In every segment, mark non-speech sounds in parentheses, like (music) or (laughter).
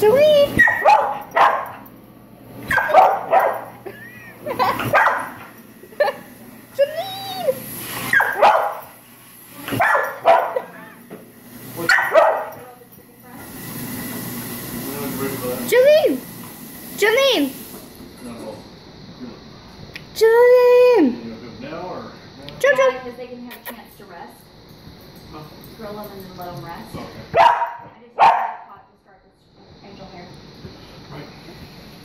Jolene! Jolene! Jolene! Jolene! Jolene! Jojo! Because they can have a chance to rest. Huh? Grill them and then let them rest. Okay.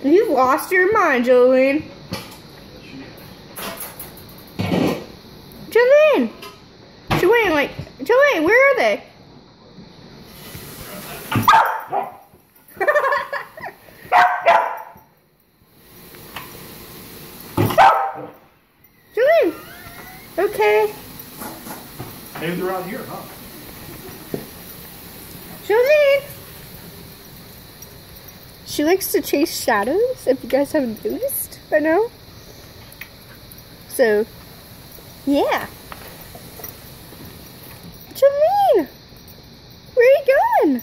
You've lost your mind, Jolene. Jolene! Jolene, like, Jolene, where are they? (laughs) Jolene! Okay. Maybe they're out here, huh? Jolene! She likes to chase shadows, if you guys haven't noticed by now. So, yeah. Jolene! Where are you going?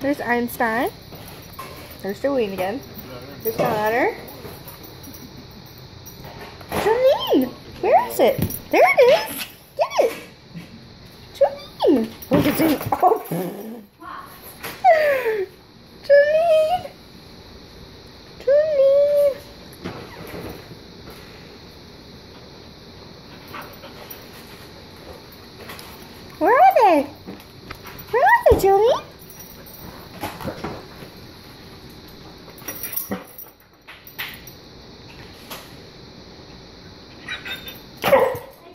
There's Einstein. There's Jolene again. There's Connor. Jolene! Where is it? There it is! Get it! Jolene! Look at it. Oh! Jolene! Jolene! Where are they? Where are they,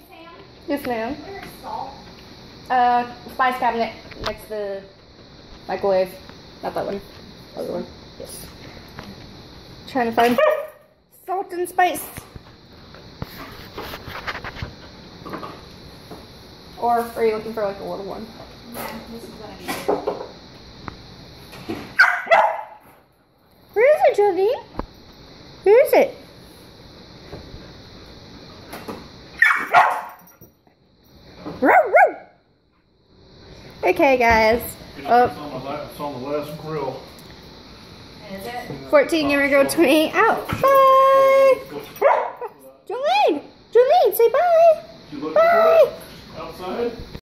Sam, Yes, ma'am. Uh, spice cabinet next to the microwave. Not that one. Other one. Yes. Trying to find (laughs) salt and spice. Or are you looking for like a little one? Yeah, this is what. Where is it, Jolene? Where is it? Okay, guys. Oh. It's on the last, it's on the last grill. 14 Gamer Girl 28 out. Bye.